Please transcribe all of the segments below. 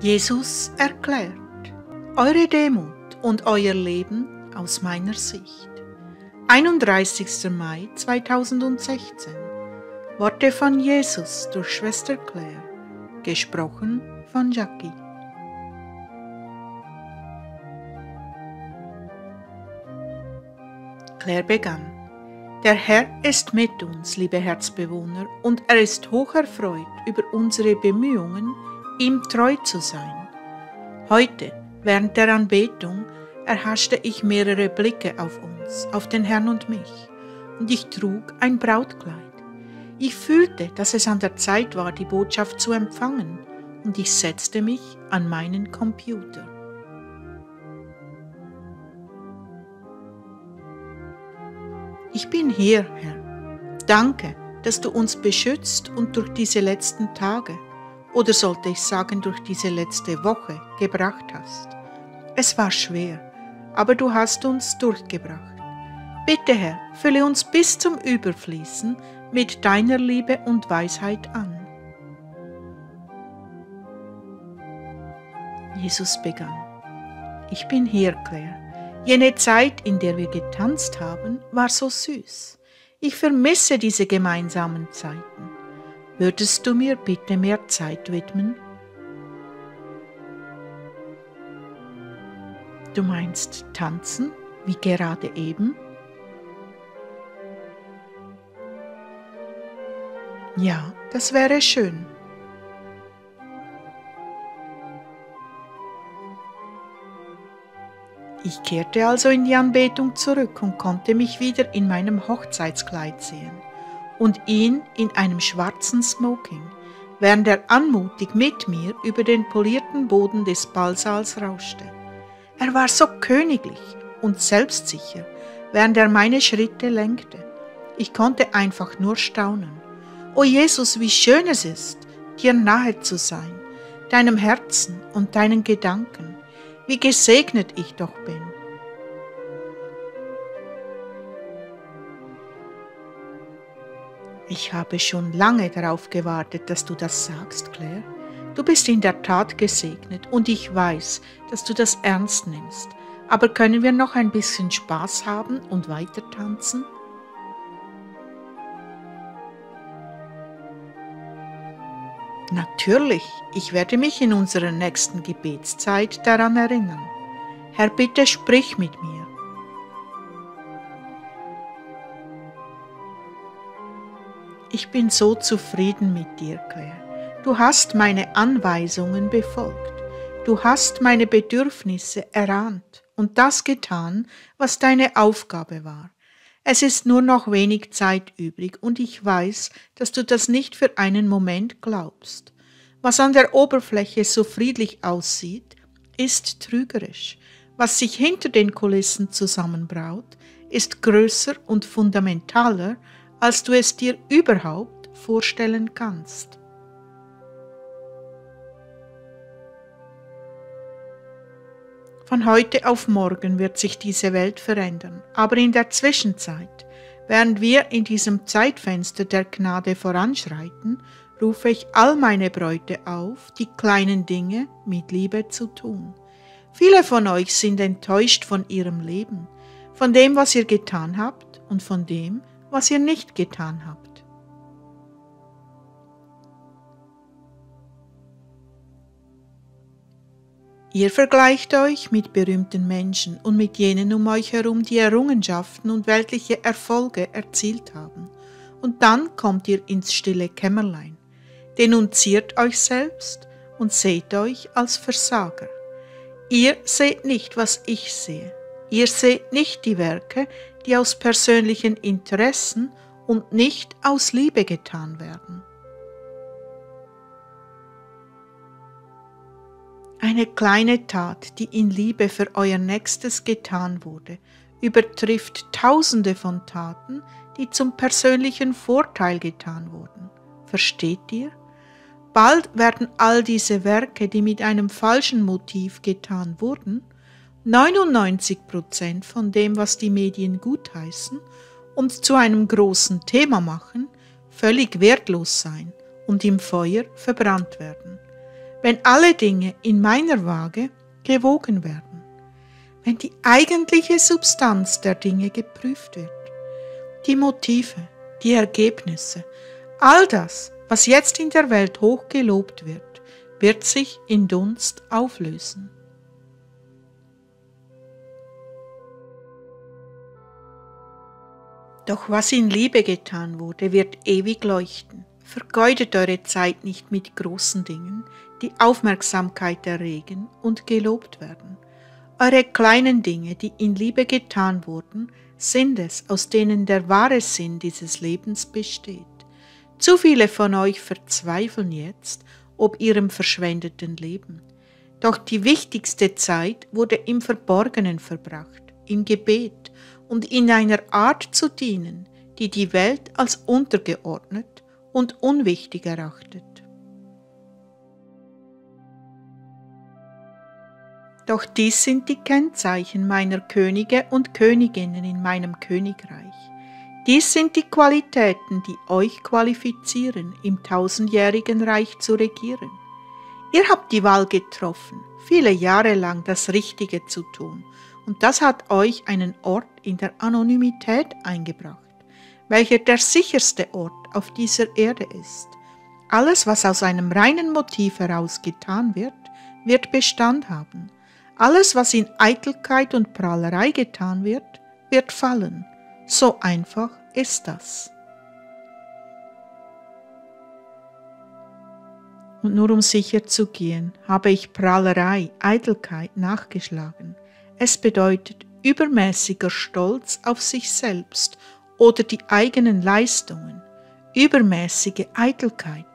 Jesus erklärt eure Demut und euer Leben aus meiner Sicht. 31. Mai 2016 Worte von Jesus durch Schwester Claire, gesprochen von Jackie. Claire begann. Der Herr ist mit uns, liebe Herzbewohner, und er ist hoch erfreut über unsere Bemühungen, ihm treu zu sein. Heute, während der Anbetung, erhaschte ich mehrere Blicke auf uns, auf den Herrn und mich, und ich trug ein Brautkleid. Ich fühlte, dass es an der Zeit war, die Botschaft zu empfangen, und ich setzte mich an meinen Computer. Ich bin hier, Herr. Danke, dass du uns beschützt und durch diese letzten Tage oder sollte ich sagen durch diese letzte Woche gebracht hast. Es war schwer, aber du hast uns durchgebracht. Bitte Herr, fülle uns bis zum Überfließen mit deiner Liebe und Weisheit an. Jesus begann. Ich bin hier, Claire. Jene Zeit, in der wir getanzt haben, war so süß. Ich vermisse diese gemeinsamen Zeiten. Würdest du mir bitte mehr Zeit widmen? Du meinst tanzen, wie gerade eben? Ja, das wäre schön. Ich kehrte also in die Anbetung zurück und konnte mich wieder in meinem Hochzeitskleid sehen und ihn in einem schwarzen Smoking, während er anmutig mit mir über den polierten Boden des Ballsaals rauschte. Er war so königlich und selbstsicher, während er meine Schritte lenkte. Ich konnte einfach nur staunen. O Jesus, wie schön es ist, dir nahe zu sein, deinem Herzen und deinen Gedanken, wie gesegnet ich doch bin. Ich habe schon lange darauf gewartet, dass du das sagst, Claire. Du bist in der Tat gesegnet und ich weiß, dass du das ernst nimmst. Aber können wir noch ein bisschen Spaß haben und weiter tanzen? Natürlich, ich werde mich in unserer nächsten Gebetszeit daran erinnern. Herr, bitte sprich mit mir. Ich bin so zufrieden mit dir, Claire. Du hast meine Anweisungen befolgt. Du hast meine Bedürfnisse erahnt und das getan, was deine Aufgabe war. Es ist nur noch wenig Zeit übrig und ich weiß, dass du das nicht für einen Moment glaubst. Was an der Oberfläche so friedlich aussieht, ist trügerisch. Was sich hinter den Kulissen zusammenbraut, ist größer und fundamentaler als du es dir überhaupt vorstellen kannst. Von heute auf morgen wird sich diese Welt verändern, aber in der Zwischenzeit, während wir in diesem Zeitfenster der Gnade voranschreiten, rufe ich all meine Bräute auf, die kleinen Dinge mit Liebe zu tun. Viele von euch sind enttäuscht von ihrem Leben, von dem, was ihr getan habt und von dem, was ihr nicht getan habt. Ihr vergleicht euch mit berühmten Menschen und mit jenen um euch herum, die Errungenschaften und weltliche Erfolge erzielt haben. Und dann kommt ihr ins stille Kämmerlein, denunziert euch selbst und seht euch als Versager. Ihr seht nicht, was ich sehe. Ihr seht nicht die Werke, die aus persönlichen Interessen und nicht aus Liebe getan werden. Eine kleine Tat, die in Liebe für euer Nächstes getan wurde, übertrifft Tausende von Taten, die zum persönlichen Vorteil getan wurden. Versteht ihr? Bald werden all diese Werke, die mit einem falschen Motiv getan wurden, 99 Prozent von dem, was die Medien gutheißen und zu einem großen Thema machen, völlig wertlos sein und im Feuer verbrannt werden. wenn alle Dinge in meiner Waage gewogen werden, wenn die eigentliche Substanz der Dinge geprüft wird, die Motive, die Ergebnisse, all das, was jetzt in der Welt hochgelobt wird, wird sich in Dunst auflösen. Doch was in Liebe getan wurde, wird ewig leuchten. Vergeudet eure Zeit nicht mit großen Dingen, die Aufmerksamkeit erregen und gelobt werden. Eure kleinen Dinge, die in Liebe getan wurden, sind es, aus denen der wahre Sinn dieses Lebens besteht. Zu viele von euch verzweifeln jetzt ob ihrem verschwendeten Leben. Doch die wichtigste Zeit wurde im Verborgenen verbracht, im Gebet und in einer Art zu dienen, die die Welt als untergeordnet und unwichtig erachtet. Doch dies sind die Kennzeichen meiner Könige und Königinnen in meinem Königreich. Dies sind die Qualitäten, die euch qualifizieren, im tausendjährigen Reich zu regieren. Ihr habt die Wahl getroffen, viele Jahre lang das Richtige zu tun, und das hat euch einen Ort in der Anonymität eingebracht, welcher der sicherste Ort auf dieser Erde ist. Alles, was aus einem reinen Motiv heraus getan wird, wird Bestand haben. Alles, was in Eitelkeit und Prahlerei getan wird, wird fallen. So einfach ist das. Und nur um sicher zu gehen, habe ich Prahlerei, Eitelkeit nachgeschlagen. Es bedeutet übermäßiger Stolz auf sich selbst oder die eigenen Leistungen, übermäßige Eitelkeit.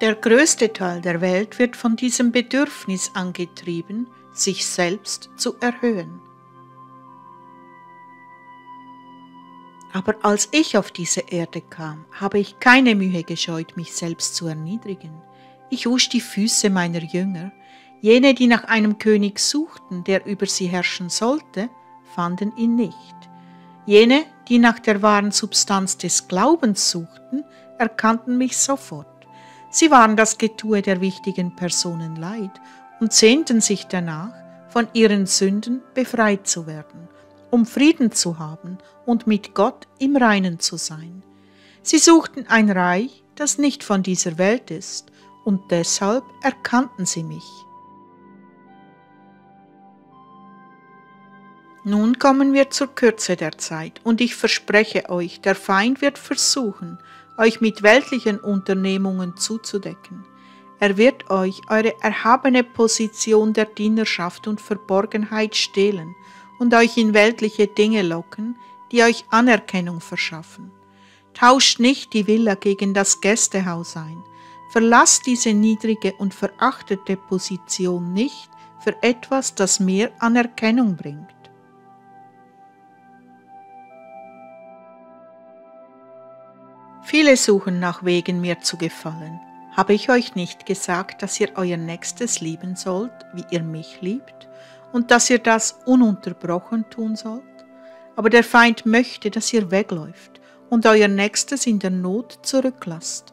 Der größte Teil der Welt wird von diesem Bedürfnis angetrieben, sich selbst zu erhöhen. Aber als ich auf diese Erde kam, habe ich keine Mühe gescheut, mich selbst zu erniedrigen. Ich wusch die Füße meiner Jünger, jene, die nach einem König suchten, der über sie herrschen sollte, fanden ihn nicht. Jene, die nach der wahren Substanz des Glaubens suchten, erkannten mich sofort. Sie waren das Getue der wichtigen Personen leid und sehnten sich danach, von ihren Sünden befreit zu werden, um Frieden zu haben und mit Gott im Reinen zu sein. Sie suchten ein Reich, das nicht von dieser Welt ist, und deshalb erkannten sie mich. Nun kommen wir zur Kürze der Zeit, und ich verspreche euch, der Feind wird versuchen, euch mit weltlichen Unternehmungen zuzudecken. Er wird euch eure erhabene Position der Dienerschaft und Verborgenheit stehlen und euch in weltliche Dinge locken, die euch Anerkennung verschaffen. Tauscht nicht die Villa gegen das Gästehaus ein. Verlasst diese niedrige und verachtete Position nicht für etwas, das mehr Anerkennung bringt. Viele suchen nach Wegen, mir zu gefallen. Habe ich euch nicht gesagt, dass ihr euer Nächstes lieben sollt, wie ihr mich liebt, und dass ihr das ununterbrochen tun sollt? Aber der Feind möchte, dass ihr wegläuft und euer Nächstes in der Not zurücklasst,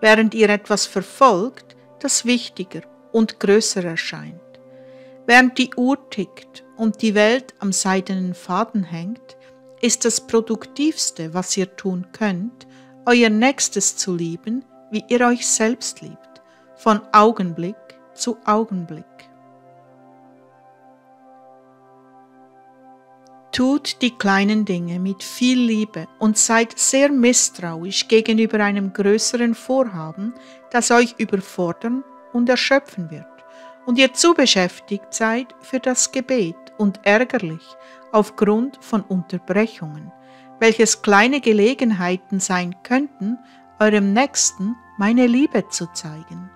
während ihr etwas verfolgt, das wichtiger und größer erscheint. Während die Uhr tickt und die Welt am seidenen Faden hängt, ist das Produktivste, was ihr tun könnt, euer Nächstes zu lieben, wie ihr euch selbst liebt, von Augenblick zu Augenblick. Tut die kleinen Dinge mit viel Liebe und seid sehr misstrauisch gegenüber einem größeren Vorhaben, das euch überfordern und erschöpfen wird, und ihr zu beschäftigt seid für das Gebet und ärgerlich aufgrund von Unterbrechungen, welches kleine Gelegenheiten sein könnten, eurem Nächsten meine Liebe zu zeigen.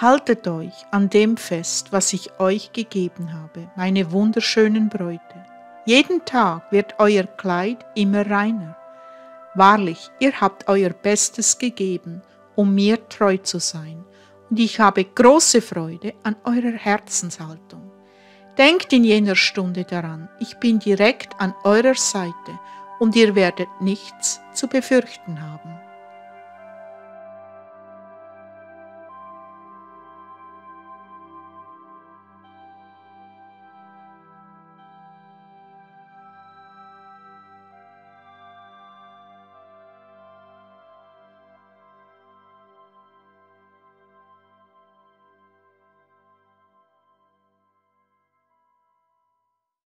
Haltet euch an dem fest, was ich euch gegeben habe, meine wunderschönen Bräute. Jeden Tag wird euer Kleid immer reiner. Wahrlich, ihr habt euer Bestes gegeben, um mir treu zu sein, und ich habe große Freude an eurer Herzenshaltung. Denkt in jener Stunde daran, ich bin direkt an eurer Seite und ihr werdet nichts zu befürchten haben.